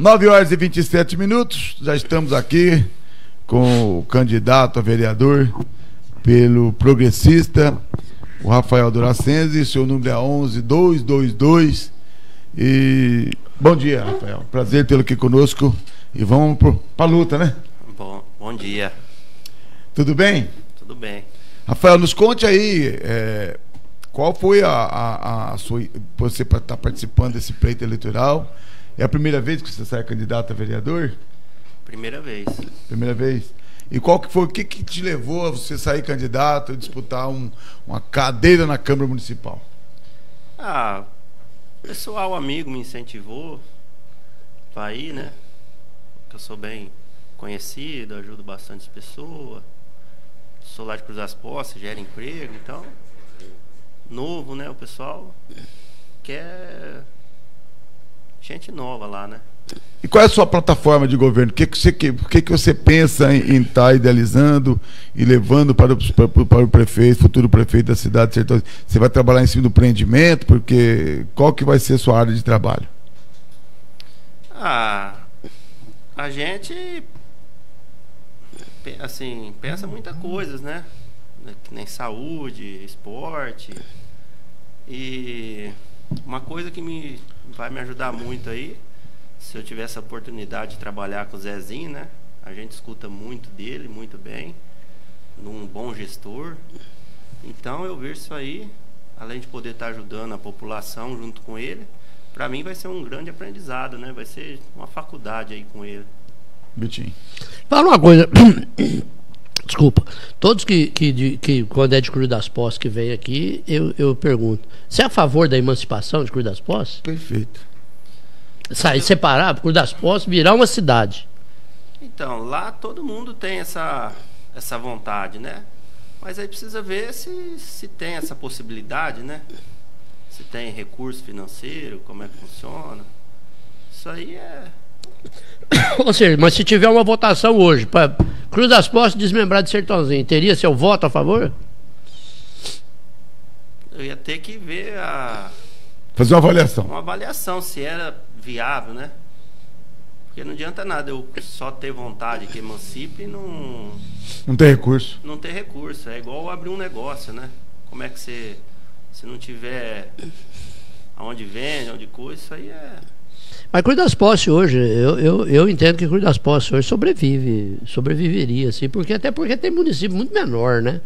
9 horas e 27 minutos, já estamos aqui com o candidato a vereador pelo Progressista, o Rafael Duracenzi, seu número é 11222. E bom dia, Rafael. Prazer tê-lo aqui conosco. E vamos para a luta, né? Bom, bom dia. Tudo bem? Tudo bem. Rafael, nos conte aí é, qual foi a, a, a sua. Você está participando desse pleito eleitoral. É a primeira vez que você sai candidato a vereador? Primeira vez. Primeira vez. E qual que foi, o que, que te levou a você sair candidato e disputar um, uma cadeira na Câmara Municipal? Ah, pessoal amigo me incentivou para ir, né? Eu sou bem conhecido, ajudo bastante pessoas. Sou lá de Cruz das Postas, gera emprego, então novo, né? O pessoal quer gente nova lá, né? E qual é a sua plataforma de governo? O que, que, você, que, que, que você pensa em estar tá idealizando e levando para o, para, para o prefeito, futuro prefeito da cidade de Sertão? Você vai trabalhar em cima do empreendimento? Porque qual que vai ser a sua área de trabalho? Ah, a gente assim, pensa muitas coisas, né? Que nem saúde, esporte. E uma coisa que me vai me ajudar muito aí se eu tiver essa oportunidade de trabalhar com o Zezinho, né? A gente escuta muito dele, muito bem, num bom gestor. Então eu vejo isso aí, além de poder estar ajudando a população junto com ele, para mim vai ser um grande aprendizado, né? Vai ser uma faculdade aí com ele. Bitinho. Fala uma coisa. Desculpa. Todos que, que, que, quando é de Cruz das Posses que vem aqui, eu, eu pergunto: você é a favor da emancipação de Cruz das Posses? Perfeito sair, separar, por das posses, virar uma cidade. Então, lá todo mundo tem essa, essa vontade, né? Mas aí precisa ver se, se tem essa possibilidade, né? Se tem recurso financeiro, como é que funciona. Isso aí é. Ou seja, mas se tiver uma votação hoje para Cruz das Postes desmembrar de Sertãozinho, teria seu voto a favor? Eu ia ter que ver a. Fazer uma avaliação. Uma avaliação, se era viável, né? Porque não adianta nada eu só ter vontade que emancipe e não. Não ter recurso. Não ter recurso. É igual abrir um negócio, né? Como é que você. Se não tiver aonde vende, onde coisa, isso aí é. Mas Cruz das Posses hoje, eu, eu, eu entendo que Cruz das Posses hoje sobrevive, sobreviveria, assim, porque até porque tem município muito menor, né?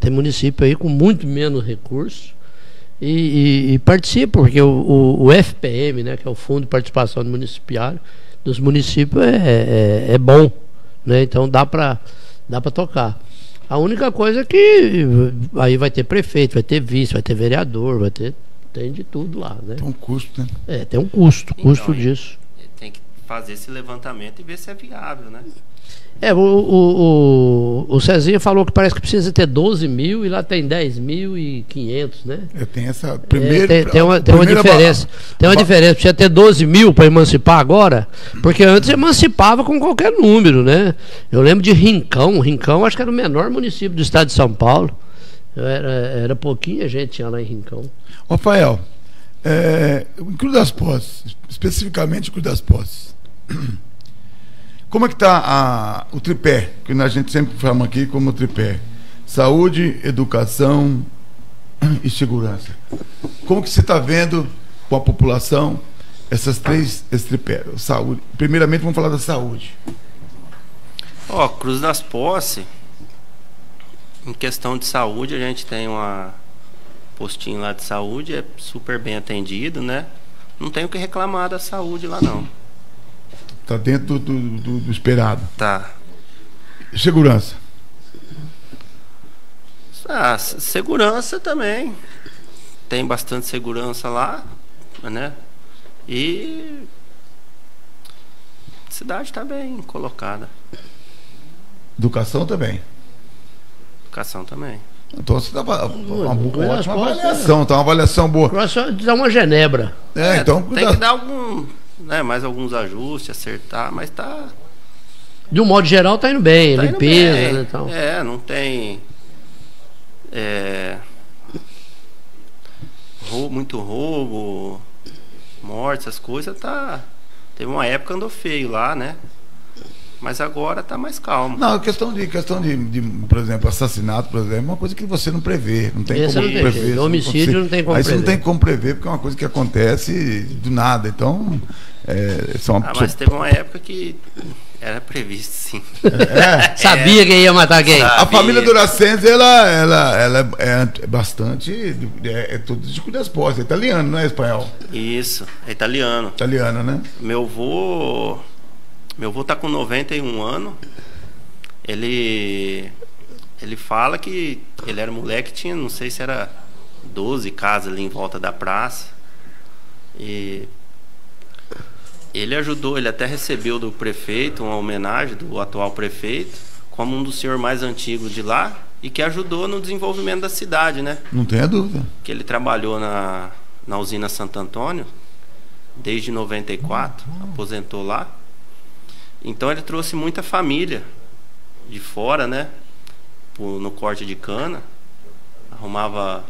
Tem município aí com muito menos recursos e, e, e participa, porque o, o, o, FPM, né, que é o Fundo de Participação Municipal dos municípios, é, é, é bom. Né? Então dá para dá tocar. A única coisa é que aí vai ter prefeito, vai ter vice, vai ter vereador, vai ter. Tem de tudo lá, né? Tem um custo, né? É, tem um custo, custo então, disso. Tem que fazer esse levantamento e ver se é viável, né? É, o, o, o, o Cezinha falou que parece que precisa ter 12 mil e lá tem 10.500, né? É, tem essa primeira. É, tem, tem, uma, tem uma diferença. Tem uma diferença. Precisa ter 12 mil para emancipar agora, porque antes emancipava com qualquer número, né? Eu lembro de Rincão. Rincão acho que era o menor município do estado de São Paulo. Era, era pouquinha gente tinha lá em Rincão. Rafael, é, em Cruz das Posses, especificamente Cruz das Posses. Como é que está o tripé, que a gente sempre fala aqui como tripé? Saúde, educação e segurança. Como que você está vendo com a população essas três esse tripé? Saúde. Primeiramente vamos falar da saúde. Ó, oh, Cruz das Posses, em questão de saúde, a gente tem uma postinho lá de saúde, é super bem atendido, né? Não tem o que reclamar da saúde lá não. Está dentro do, do, do, esperado. Tá. Segurança. Ah, segurança também. Tem bastante segurança lá, né? E a cidade está bem colocada. Educação também. Educação também. Então você dá uma, uma, uma ótima avaliação, tá uma avaliação boa. Dá uma genebra. É, é então tem que dar algum né, mais alguns ajustes, acertar, mas tá. De um modo geral tá indo bem, tá limpeza, indo bem. né? Então. É, não tem. É, muito roubo, morte, essas coisas, tá. Teve uma época andou feio lá, né? Mas agora tá mais calmo. Não, questão de, questão de, de, por exemplo, assassinato, por exemplo, é uma coisa que você não prevê. Não tem Esse como não tem prever. isso Homicídio não, não tem como Aí você não prever. tem como prever, porque é uma coisa que acontece do nada. Então, é, são Ah, mas teve uma época que era previsto, sim. é, Sabia que ia matar quem? Sabe. A família Duracense, ela, ela, ela é bastante. É, é tudo de cuidas postas. É italiano, não é espanhol? Isso, é italiano. Italiano, né? Meu vô. Meu vô tá com 91 anos. Ele. Ele fala que ele era moleque, tinha, não sei se era 12 casas ali em volta da praça. E. Ele ajudou, ele até recebeu do prefeito uma homenagem do atual prefeito, como um dos senhores mais antigos de lá, e que ajudou no desenvolvimento da cidade, né? Não tenha dúvida. que ele trabalhou na, na usina Santo Antônio desde 94, aposentou lá. Então ele trouxe muita família de fora, né? No corte de cana. Arrumava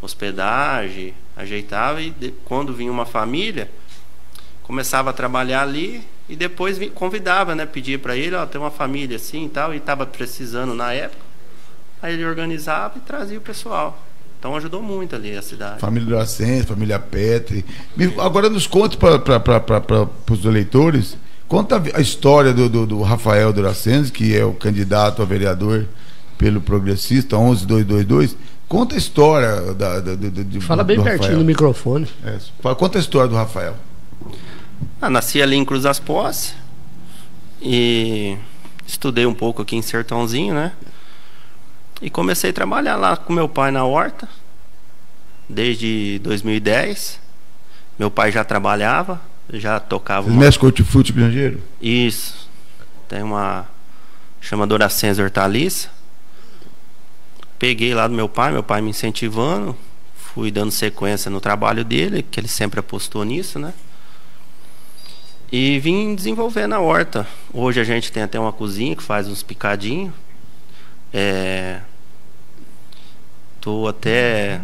hospedagem, ajeitava e de- quando vinha uma família, começava a trabalhar ali e depois vi- convidava, né? Pedia para ele, ó, tem uma família assim e tal, e estava precisando na época. Aí ele organizava e trazia o pessoal. Então ajudou muito ali a cidade. Família Duracense, família Petri. Agora nos conte para os eleitores. Conta a história do, do, do Rafael Duracense, que é o candidato a vereador pelo Progressista 11222. Conta a história da, da, do, do, Fala do bem Rafael. pertinho do microfone. É, fala- conta a história do Rafael. Ah, nasci ali em Cruz das Poças e estudei um pouco aqui em Sertãozinho, né? E comecei a trabalhar lá com meu pai na horta desde 2010. Meu pai já trabalhava, já tocava Vocês uma... mexem com hortifruti grangeiro? Isso. Tem uma chamadora Senza Hortaliça. Peguei lá do meu pai, meu pai me incentivando. Fui dando sequência no trabalho dele, que ele sempre apostou nisso, né? E vim desenvolvendo a horta. Hoje a gente tem até uma cozinha que faz uns picadinhos. É... Tô até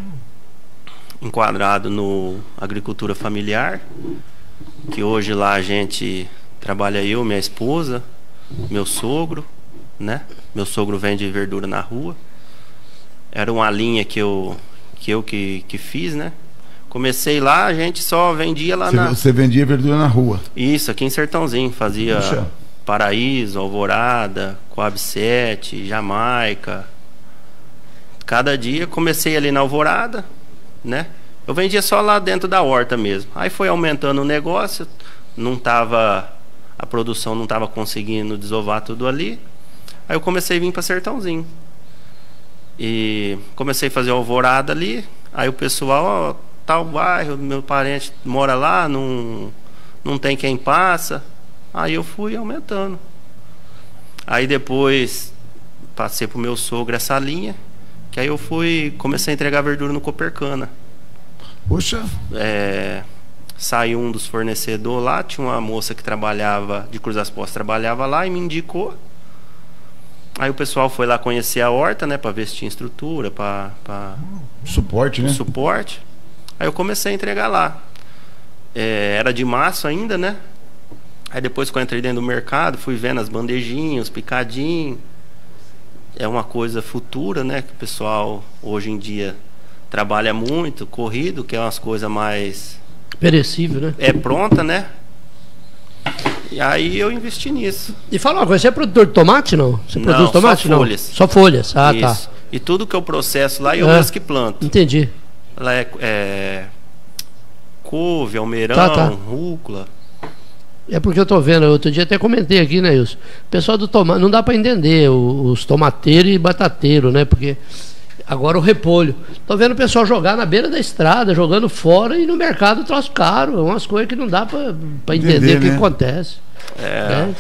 enquadrado no agricultura familiar, que hoje lá a gente trabalha eu, minha esposa, meu sogro, né? Meu sogro vende verdura na rua. Era uma linha que eu que eu que, que fiz, né? Comecei lá, a gente só vendia lá Você, na você vendia verdura na rua. isso, aqui em Sertãozinho, fazia Puxa. Paraíso, Alvorada, Coab 7, Jamaica. Cada dia comecei ali na Alvorada, né? Eu vendia só lá dentro da horta mesmo. Aí foi aumentando o negócio, não tava a produção não tava conseguindo desovar tudo ali. Aí eu comecei a vir para Sertãozinho. E comecei a fazer alvorada ali. Aí o pessoal, ó, tal bairro, meu parente mora lá, não, não tem quem passa. Aí eu fui aumentando. Aí depois passei pro meu sogro essa linha, que aí eu fui, comecei a entregar verdura no Copercana. Poxa, É, saiu um dos fornecedores lá, tinha uma moça que trabalhava, de Cruz das Postas, trabalhava lá e me indicou. Aí o pessoal foi lá conhecer a horta, né, para ver se tinha estrutura, para suporte, né? suporte. Aí eu comecei a entregar lá. É, era de março ainda, né? Aí depois que eu entrei dentro do mercado, fui vendo as bandejinhas, os picadinhos. É uma coisa futura, né? Que o pessoal hoje em dia trabalha muito, corrido, que é umas coisas mais. Perecível, né? É pronta, né? E aí eu investi nisso. E fala uma coisa, você é produtor de tomate, não? Você Não, produz só tomate, não? folhas. Só folhas. Ah, tá. Isso. E tudo que eu processo lá, eu É. mesmo que planto. Entendi. Ela é, é couve, almeirão, Tá, tá. rúcula. É porque eu tô vendo, outro dia até comentei aqui, né, Wilson? O pessoal do tomate, não dá para entender os tomateiros e batateiros, né? Porque agora o repolho. Tô vendo o pessoal jogar na beira da estrada, jogando fora e no mercado troço caro. É umas coisas que não dá para entender, Entender, o que né? acontece. É. né?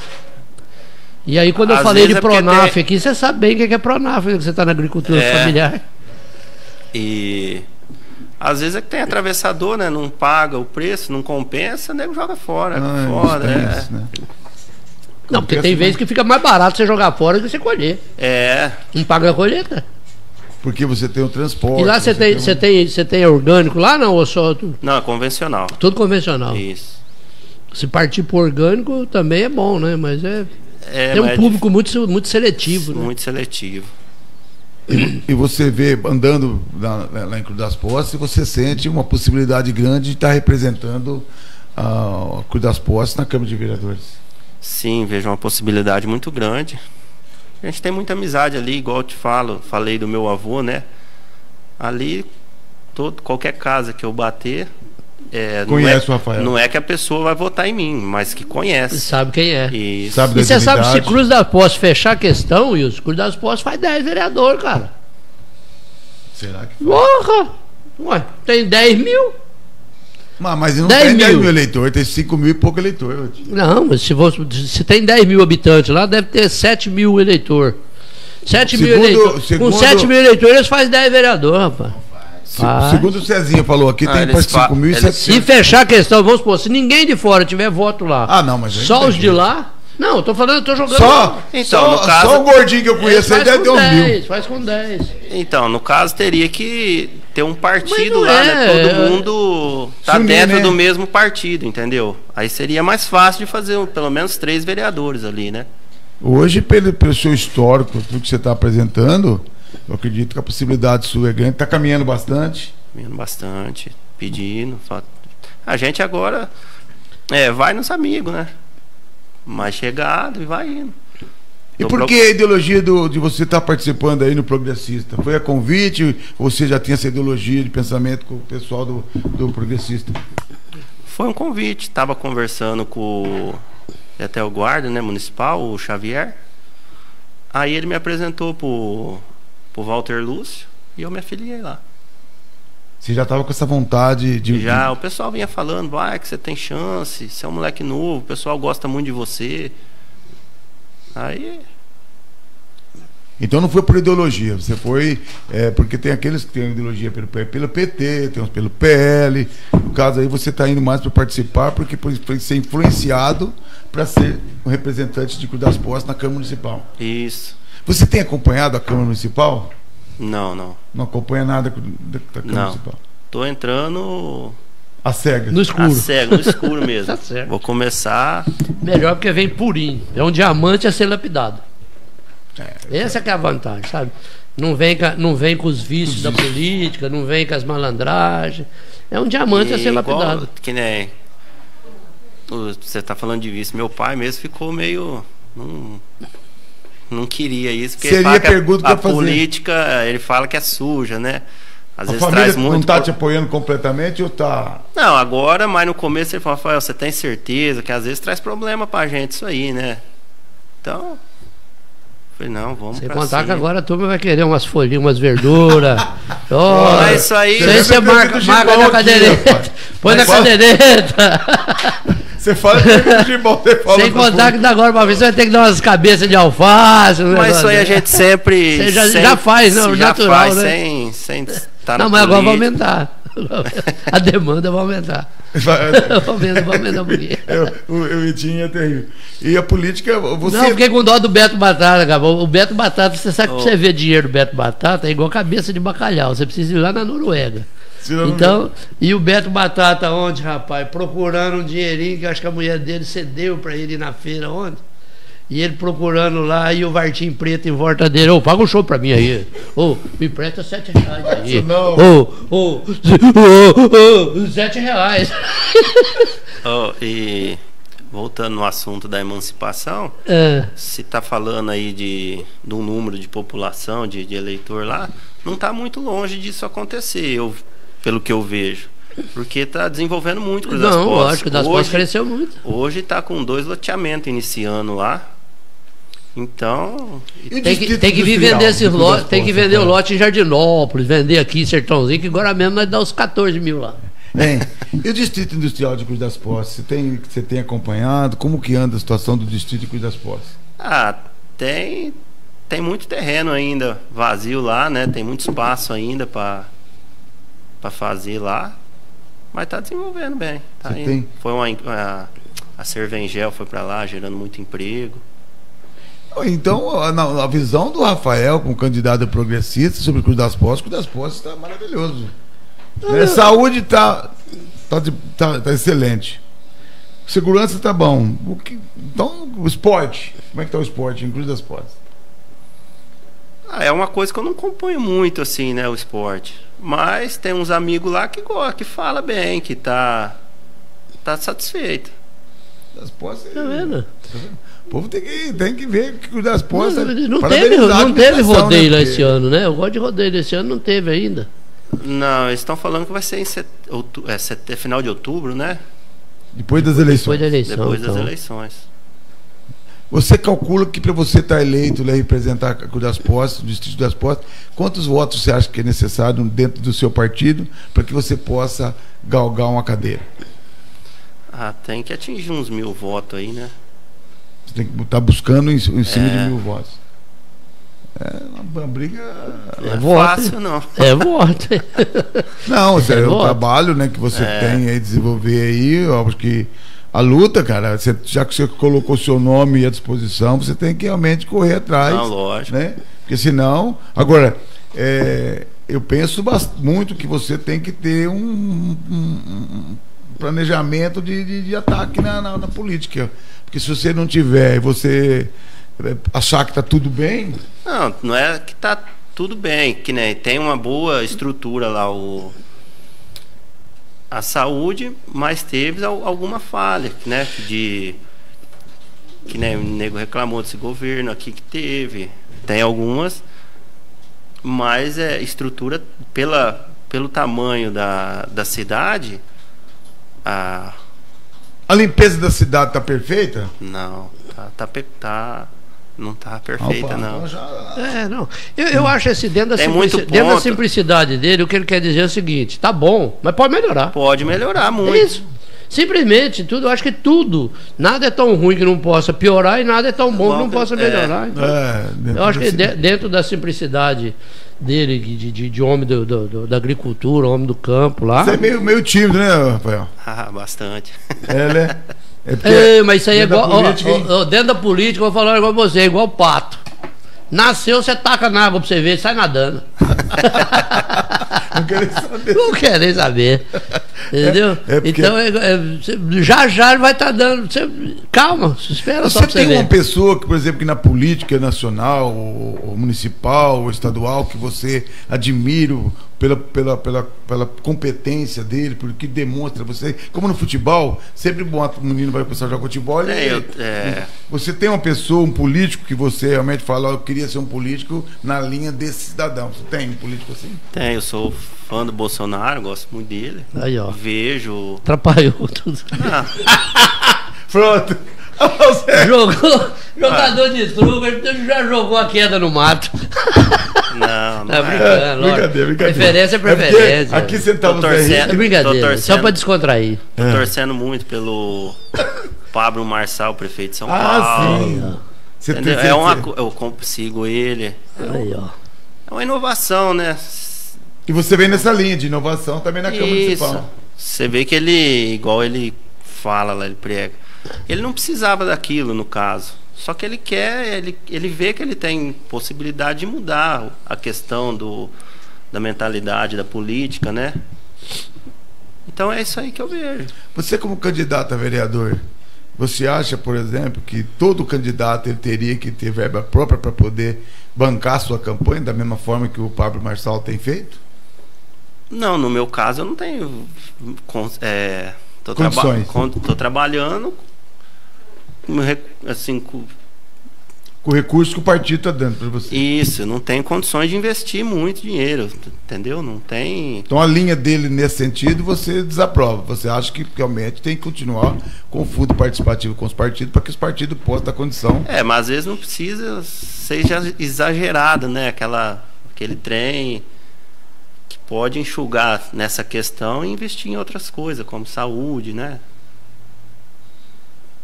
E aí quando eu Às falei de vezes é Pronaf tem- aqui, você sabe bem o que é Pronaf, né, que você está na agricultura É. familiar. E às vezes é que tem atravessador, né? Não paga o preço, não compensa, o nego joga fora. Ah, fora, isso tem é. isso, né? Não, porque tem vezes que fica mais barato você jogar fora do que você colher. É, Não paga a colheita. Porque você tem o transporte. E lá você tem, um- você tem, você tem orgânico lá não, ou só tu- Não, é convencional. tudo convencional? Isso. Se partir pro orgânico também é bom, né? Mas é, É, tem um é público muito, muito seletivo, né? muito seletivo. E você vê, andando lá, lá em Cruz das Posses, você sente uma possibilidade grande de estar representando a Cruz das Posses na Câmara de Vereadores. Sim, vejo uma possibilidade muito grande. A gente tem muita amizade ali, igual eu te falo, falei do meu avô, né? Ali, todo, qualquer casa que eu bater. É, não Conhece é, o Rafael. Não é que a pessoa vai votar em mim, mas que conhece. Sabe quem é. Isso. Sabe E você sabe se. Cruz das Posses fechar a questão, e os Cruz das Posses faz 10 vereador, cara. Será que Porra! Ué, tem 10 mil? Mas, mas não 10 tem 10 mil. mil eleitores, tem 5 mil e pouco eleitor. Não, mas se, você, se tem 10 mil habitantes lá, deve ter 7 mil eleitor. 7 mil Segundo- eleitor. segundo- Com 7 mil eleitores, eles fazem 10 vereador, rapaz. Se- Ah. Segundo o Cezinha falou aqui, Ah, tem para fa- 5 mil e eles- Se 700. fechar a questão, vamos supor, se ninguém de fora tiver voto lá, Ah, não, mas só tem os de lá. Não, eu tô falando, eu tô jogando. Só, Então, só, no caso- só o gordinho que eu conheço aí deve com ter uns mil. 10, faz com 10. Então, no caso, teria que ter um partido lá, é, né? é- Todo mundo tá Se unir, dentro né? do mesmo partido, entendeu? Aí seria mais fácil de fazer um- pelo menos três vereadores ali, né? Hoje, pelo, pelo seu histórico, tudo que você está apresentando, eu acredito que a possibilidade sua é grande. Está caminhando bastante. Comendo bastante, pedindo. A gente agora é, vai nos amigos, né? Mais chegado e vai indo. E Tô por que a ideologia do- de você estar participando aí no Progressista? Foi a convite ou você já tinha essa ideologia de pensamento com o pessoal do, do Progressista? Foi um convite, estava conversando com até o guarda, né, municipal, o Xavier. Aí ele me apresentou pro, pro Walter Lúcio e eu me afiliei lá. Você já estava com essa vontade de. Já o pessoal vinha falando, vai que você tem chance, você é um moleque novo, o pessoal gosta muito de você. Aí, Então não foi por ideologia, você foi. é, porque tem aqueles que têm ideologia pelo, pelo PT, tem uns pelo PL. No caso aí você está indo mais para participar porque foi ser influenciado para ser um representante de Cruz das Posses na Câmara Municipal. isso. Você tem acompanhado a Câmara Municipal? Não, não. Não acompanha nada da, da Câmara Não. Municipal? Tô entrando A cegas. No a escuro. cego, no escuro mesmo. Tá certo. Vou começar. Melhor porque vem purinho. É um diamante a ser lapidado. É, Essa que é a vantagem, sabe? Não vem, com, a- não vem com os vícios da política, não vem com as malandragens. É um diamante a ser E lapidado. igual, que nem você tá falando de vício. Meu pai mesmo ficou meio. Não, não queria isso. Porque Seria ele fala que a- pergunta que a, fazer. política, ele fala que é suja, né? Às a vezes família traz não muito. está pro- te apoiando completamente ou tá. Não, agora, mas no começo ele falou, Rafael, você tem certeza que às vezes traz problema pra gente isso aí, né? Então. Falei, não, vamos Sem contar que cima. agora a turma vai querer umas folhinhas, umas verduras. oh, Mas isso aí- Isso aí você marca, marca na cadeireta. Põe na fala- cadeireta. Você fala que o Gibão, você fala Sem contar que da agora pra ver, você vai ter que dar umas cabeças de alface. um Mas negócio isso aí a gente sempre. Você já- sem- já faz, não, já natural, faz, né? Sem, sem tá Não, na mas agora vai política. aumentar. A demanda vai aumentar. Vai- Vai aumentar, vai aumentar um pouquinho. Eu, o, Vitinho é terrível. E a política, você. Não, eu fiquei com dó do Beto Batata, cara. O Beto Batata, você sabe que pra Oh. você ver dinheiro do Beto Batata é igual cabeça de bacalhau. Você precisa ir lá na Noruega. Então, e o Beto Batata onde, rapaz? Procurando um dinheirinho que eu acho que a mulher dele cedeu pra ele ir na feira ontem. E ele procurando lá, e o Vartim Preto em volta dele. Ô, paga um show pra mim aí. Ô, me presta sete reais aí. Ô, ô, ô, sete reais. Oh, e voltando no assunto da emancipação, É, se tá falando aí de, de um número de população, de, de eleitor lá, não tá muito longe disso acontecer, eu, pelo que eu vejo. Porque tá desenvolvendo muito Cruz das não, Posses. lógico, das Hoje- postas cresceu muito. Hoje tá com dois loteamentos iniciando lá. Então, Tem que, tem que vir vender esses Cruz das lotes, tem que vender o lote em Jardinópolis, vender aqui em Sertãozinho, que agora mesmo nós dá uns 14 mil lá. Hein? E o distrito industrial de Cruz das Posses? Você tem, você tem acompanhado? Como que anda a situação do distrito de Cruz das Posses? ah, tem tem muito terreno ainda vazio lá, né? Tem muito espaço ainda para para fazer lá. Mas tá desenvolvendo bem. Tá Você indo. tem? Foi uma a, a Cervengel foi para lá gerando muito emprego. Então, a, na- a visão do Rafael como candidato progressista sobre o Cruz das Postas, o Cruz das Postas está maravilhoso. Né? Saúde está tá, de- tá- tá excelente. Segurança está bom. O que- então, o esporte. Como é que está o esporte em Cruz das Postas? Ah, é uma coisa que eu não acompanho muito, assim, né, o esporte. Mas tem uns amigos lá que gosta, que fala bem, que tá, tá satisfeito. Das Postas. Tá vendo? O povo tem que, tem que ver que das Postas. Não, não teve, não teve administração, rodeio né? lá esse ano, né? Eu gosto de rodeio desse ano, não teve ainda. Não, eles estão falando que vai ser em set... outu- é, set- final de outubro, né? Depois das eleições. Depois da eleição. Depois das então. eleições. Você calcula que para você estar eleito e representar a das Postas, o Distrito das Postas, quantos votos você acha que é necessário dentro do seu partido para que você possa galgar uma cadeira? Ah, tem que atingir uns mil votos aí, né? Você tem que estar buscando em, em cima É. de mil votos. É uma briga. Não É é, voto. fácil, não. É voto. Não, sério, é o voto. trabalho né, que você É. tem aí desenvolver aí, eu acho que a luta, cara, você- já que você colocou seu nome à disposição, você tem que realmente correr atrás. Não, lógico. né? Porque senão. Agora, é, eu penso muito que você tem que ter um, um- um planejamento de, de- de ataque na, na- na política. Porque se você não tiver e você é, achar que está tudo bem, Não, não é que tá tudo bem, que nem tem uma boa estrutura lá o a saúde, mas teve al- alguma falha, né? De que nem o nego reclamou desse governo aqui que teve. Tem algumas, mas é estrutura pela pelo tamanho da, da cidade, a a limpeza da cidade está perfeita? não, tá, tá, tá não tá perfeita Opa, não. já- É, não. Eu, eu acho esse dentro da, Tem simplici- muito dentro da simplicidade dele, o que ele quer dizer é o seguinte: tá bom, mas pode melhorar. Pode melhorar muito. É isso. Simplesmente, tudo, eu acho que tudo. Nada é tão ruim que não possa piorar e nada é tão bom que não possa É. melhorar. Então, É, eu acho que de- dentro da simplicidade dele, de, de, de homem do- do- do- da agricultura, homem do campo lá. Você é meio, meio tímido, né, Rafael? Ah, bastante. É, né? É mas isso aí é da igual. política, ó, ó, dentro da política, eu vou falar igual você, é igual o pato. Nasceu, você taca na água pra você ver, sai nadando. Não quero saber. Não quer nem saber. Entendeu? É, é porque- Então, é- é, já já ele vai estar dando. você- calma, espera só Você pra você tem uma pessoa que, por exemplo, que na política nacional, ou, ou municipal, ou estadual, que você admira pela, pela, pela, pela competência dele, pelo que demonstra você. Como no futebol, sempre bom o menino vai começar a jogar futebol. ele- É, eu- é. Você tem uma pessoa, um político, que você realmente fala, "Ó, eu queria ser um político na linha desse cidadão. Você tem um político assim? Tem, eu sou fã do Bolsonaro, gosto muito dele. Aí, ó. Vejo. Atrapalhou tudo. Ah, Pronto. Jogou. Jogador de truco, ele já jogou a queda no mato. não, não Tá é. brincando, lógico. brincadeira, brincadeira. Preferência é porque preferência. aqui sentamos Tô torcendo. É brincadeira, Tô só torcendo. pra descontrair. Tô É. torcendo muito pelo Pablo Marçal, prefeito de São Ah, Paulo. sim. Você tem- É uma, eu consigo ele. Aí, ó. É uma inovação, né? E você vem nessa linha de inovação também na Câmara Isso. Municipal. Você vê que ele, igual ele fala lá, ele prega. Ele não precisava daquilo, no caso. Só que ele quer, ele, ele vê que ele tem possibilidade de mudar a questão do, da mentalidade da política, né? Então é isso aí que eu vejo. Você como candidato a vereador, você acha, por exemplo, que todo candidato ele teria que ter verba própria para poder bancar a sua campanha da mesma forma que o Pablo Marçal tem feito? Não, no meu caso eu não tenho. É, tô, traba tô trabalhando assim, com Com o recurso que o partido está dando para você. isso, não tenho condições de investir muito dinheiro, entendeu? Não tem. Então a linha dele nesse sentido você desaprova. Você acha que realmente tem que continuar com o fundo participativo com os partidos para que os partidos possam dar condição. É, mas às vezes não precisa seja exagerado, né? Aquela, aquele trem pode enxugar nessa questão e investir em outras coisas, como saúde, né?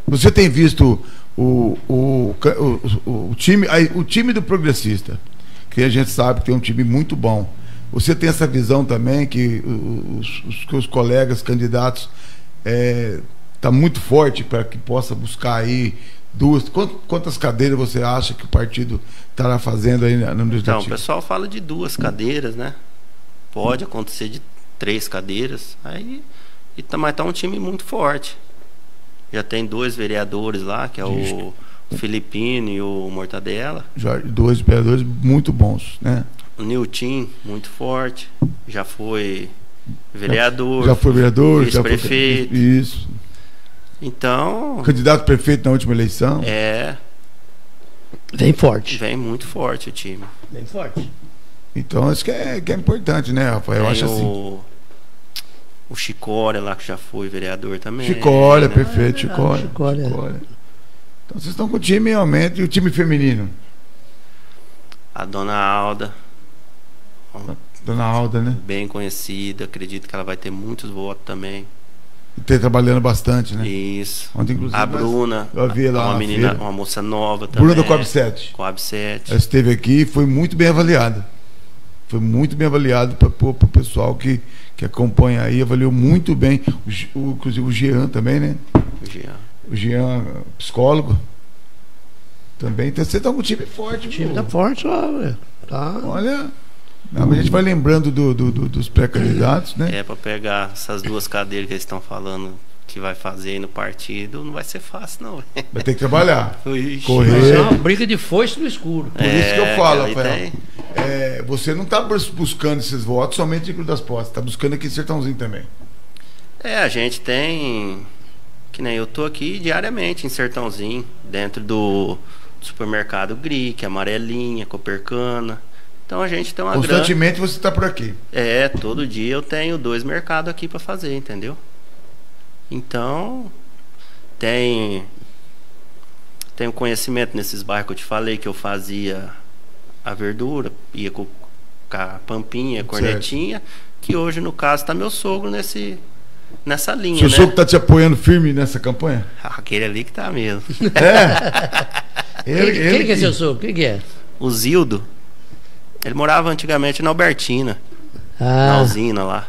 Você tem visto o, o, o, o, time, o time do progressista, que a gente sabe que tem um time muito bom. Você tem essa visão também que os, os, os colegas candidatos está muito forte para que possa buscar aí duas. Quant- Quantas cadeiras você acha que o partido estará fazendo aí no Então, o legislativo? pessoal fala de duas cadeiras, né? Pode acontecer de três cadeiras. Aí, e tá, mas tá um time muito forte. Já tem dois vereadores lá, que é o Filipino e o Mortadela. Jorge, dois vereadores muito bons, né? O Nilton, muito forte. Já foi vereador. Já foi vereador, já foi vice-prefeito. Isso. Então, Candidato a prefeito na última eleição. é, Vem forte. vem muito forte o time. Bem forte. Então, isso que é, que é importante, né, Rafael? Eu Tem acho assim. o, o Chicória lá, que já foi vereador também. Chicória, né? perfeito, verdade, Chicória. Chicória. Chicória. Então vocês estão com o time realmente e o time feminino. A dona Alda, Dona Alda, né? bem conhecida, acredito que ela vai ter muitos votos também. E tem trabalhando bastante, né? Isso. Ontem, inclusive, A Bruna, eu vi lá uma na menina, feira. uma moça nova também. Bruna do Coab 7. Coab 7. Ela esteve aqui e foi muito bem avaliada. Foi muito bem avaliado para o pessoal que, que acompanha aí, avaliou muito bem. O, o- inclusive o Jean também, né? o Jean. O Jean, psicólogo. Também. Então você tá com um time forte, O time pô. tá forte lá, velho. Tá. Olha. não, mas a gente vai lembrando do- do- do- dos pré-candidatos, né? É para pegar essas duas cadeiras que eles estão falando que vai fazer aí no partido, não vai ser fácil não. Vai ter que trabalhar. Ixi, Correr. Vai ser uma briga de foice no escuro. Por isso que eu falo, Rafael. tem. É, você não está buscando esses votos somente em Cruz das Postas, está buscando aqui em Sertãozinho também. É, a gente tem. Que nem eu tô aqui diariamente em Sertãozinho, dentro do supermercado Gric, Amarelinha, Copercana. Então a gente tem uma grande. Constantemente você está por aqui. É, todo dia eu tenho dois mercados aqui para fazer, entendeu? Então, tem. Tenho conhecimento nesses bairros que eu te falei que eu fazia a verdura, ia com, com a pampinha, a cornetinha, que hoje, no caso, está meu sogro nesse, nessa linha, Seu né? sogro está te apoiando firme nessa campanha? Aquele ali que tá mesmo. É? Quem, quem que é seu sogro? Quem que é? o Zildo, ele morava antigamente na Albertina, na Ah, usina lá.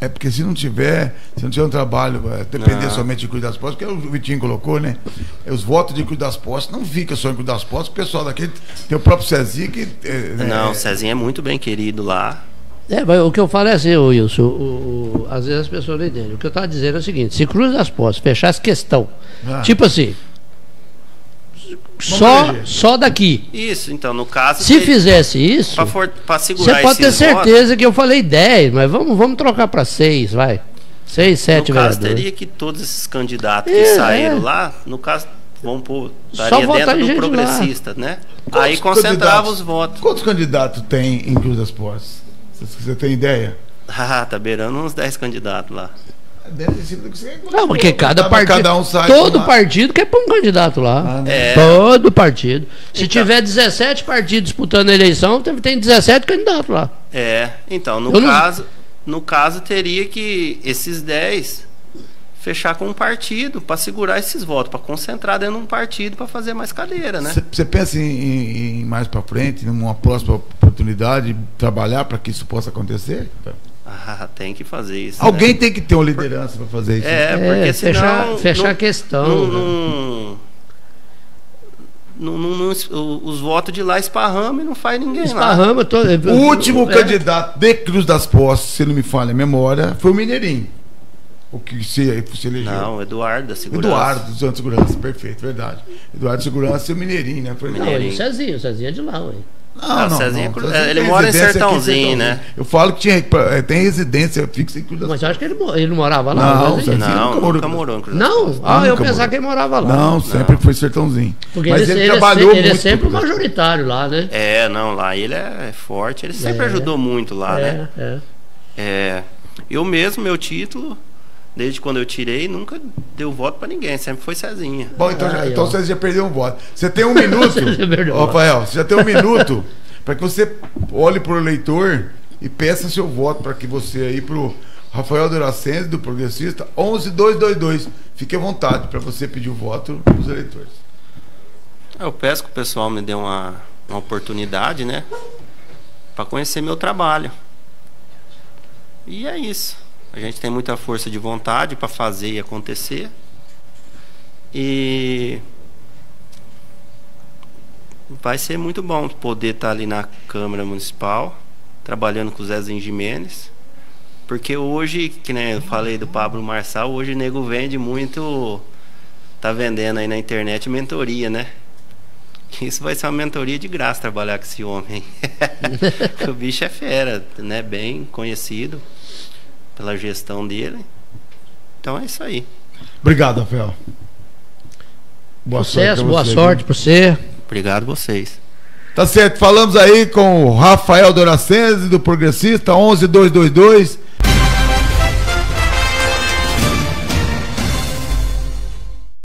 É porque se não tiver, se não tiver um trabalho, é, depender Não. somente de Cruz das Postas, que é o Vitinho colocou, né? É, Os votos de Cruz das Postas não fica só em Cruz das Postas, o pessoal daqui tem o próprio Cezinha que. é, né, Não, é, o Cezinho é muito bem querido lá. é, mas o que eu falo é assim, Wilson, o- o- às vezes as pessoas não entendem. O que eu estava dizendo é o seguinte, se Cruz das Postas fechasse questão, Ah. tipo assim, só, só daqui. Isso, então, no caso. Se fizesse isso, pra segurar você pode ter esses votos, certeza que eu falei 10, mas vamos, vamos trocar para 6, vai. 6, 7 no caso, vereadores. teria que todos esses candidatos que É, saíram é. lá, no caso, vamos pôr, Só estaria votar dentro do gente lá. progressista, né? Quantos Aí concentrava os votos. Quantos candidatos tem em Cruz das Postas? Você- Você tem ideia? Ah, tá beirando uns 10 candidatos lá. Que você Não, porque cada Cada- partido. cada um sai todo partido quer pôr um candidato lá. Ah, né? É. Todo partido. Se Então. tiver 17 partidos disputando a eleição, tem- tem 17 candidatos lá. É, então, no Eu não- caso, no caso teria que esses 10 fechar com um partido para segurar esses votos, para concentrar dentro de um partido para fazer mais cadeira, né? Você pensa em, em- em mais para frente, numa próxima oportunidade, trabalhar para que isso possa acontecer? Ah, tem que fazer isso. Alguém né? tem que ter uma liderança para fazer isso. É, É, porque fechar- senão. fechar não- a questão, não- né? não- não- não- não- os votos de lá esparramam e não faz ninguém lá. Esparrama todo. O último é, candidato de Cruz das Postas, se não me falha a memória, foi o Mineirinho. O que se, se elegeu. Não, Eduardo da Segurança. Eduardo dos Santos Segurança, perfeito, verdade. Eduardo Segurança e o Mineirinho, né? Foi Não, e Cezinho, o Cezinho é de lá, ué. Não, Ah, não, Cezinho não. é Cezinho ele mora em aqui Sertãozinho, né? Eu falo que tinha, eh, tem residência fixa em Cruz das Mas eu acho que ele, ele não morava lá. Não, o Cezinho? Cezinho Não, nunca nunca, morou- em Cruz das Não? Ah, eu pensava morou. que ele morava lá. Não, sempre foi Sertãozinho. Porque Mas ele, ele, ele é trabalhou ele é muito. sempre o pro- majoritário lá, né? É, não, lá ele é forte, ele sempre É. ajudou muito lá, né? é, é. É, eu mesmo, meu título, desde quando eu tirei, nunca deu voto pra ninguém, sempre foi Cezinha. Bom, então, já- Aí, então você já perdeu um voto. Você tem um minuto, Ó, Rafael, você já tem um minuto para que você olhe para o eleitor e peça seu voto para que você aí pro Rafael Duracens, do Progressista, 11222. Fique à vontade para você pedir o voto dos eleitores. Eu peço que o pessoal me dê uma, uma oportunidade, né? Pra conhecer meu trabalho. E é isso. A gente tem muita força de vontade pra fazer e acontecer. E vai ser muito bom poder estar ali na Câmara Municipal, trabalhando com o Zezinho Jimenez. Porque hoje, que nem eu falei do Pablo Marçal, hoje o nego vende muito. Tá vendendo aí na internet mentoria, né? Isso vai ser uma mentoria de graça trabalhar com esse homem. o bicho é fera, né? Bem conhecido pela gestão dele. Então é isso aí. Obrigado, Rafael. Boa Sucesso, sorte boa você, sorte para você. Obrigado vocês. Tá certo, falamos aí com o Rafael Doracense do Progressista 11222